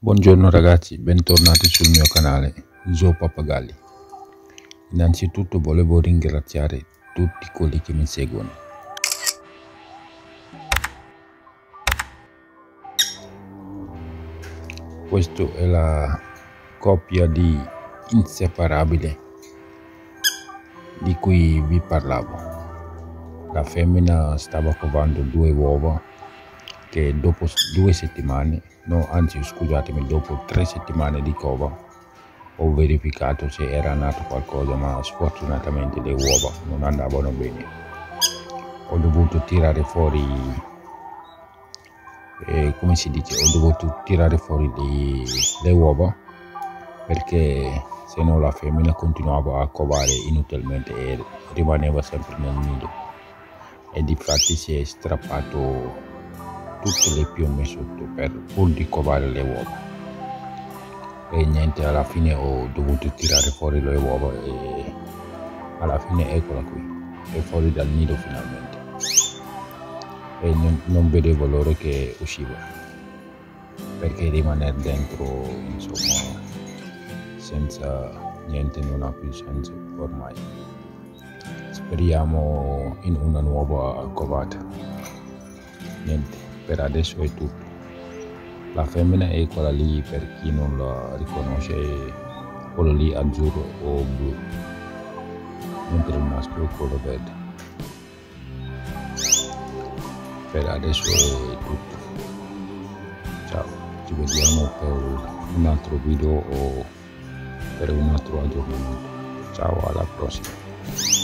Buongiorno ragazzi, bentornati sul mio canale Zoo Pappagalli. Innanzitutto volevo ringraziare tutti quelli che mi seguono. Questa è la coppia di inseparabile di cui vi parlavo. La femmina stava covando due uova che dopo due settimane, no anzi scusatemi, dopo tre settimane di cova ho verificato se era nato qualcosa ma sfortunatamente le uova non andavano bene. Ho dovuto tirare fuori, eh, come si dice, ho dovuto tirare fuori le, le uova perché se no la femmina continuava a covare inutilmente e rimaneva sempre nel nido e difatti si è strappato tutte le piume sotto per pur di covare le uova. E niente alla fine ho dovuto tirare fuori le uova e alla fine eccola qui è fuori dal nido finalmente. E non, non vedevo l'ora che usciva perché rimanere dentro insomma senza niente non ha più senso ormai. Speriamo in una nuova covata. Niente per adesso è tutto. La femmina è quella lì per chi non la riconosce, quello lì azzurro o blu, mentre il maschio è quello verde. Per adesso è tutto. Ciao, ci vediamo per un altro video o per un altro aggiornamento. Ciao, alla prossima.